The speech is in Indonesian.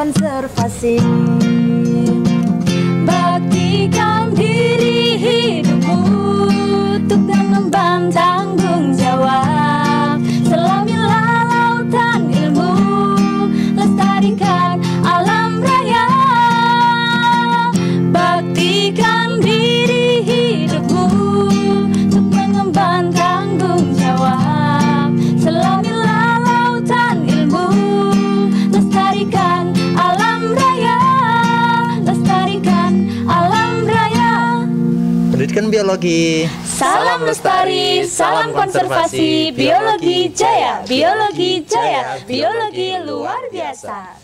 konservasi. Baktikan diri hidupmu Untuk dan memban Pendidikan biologi. Salam lestari, salam konservasi, biologi jaya, biologi jaya, biologi luar biasa.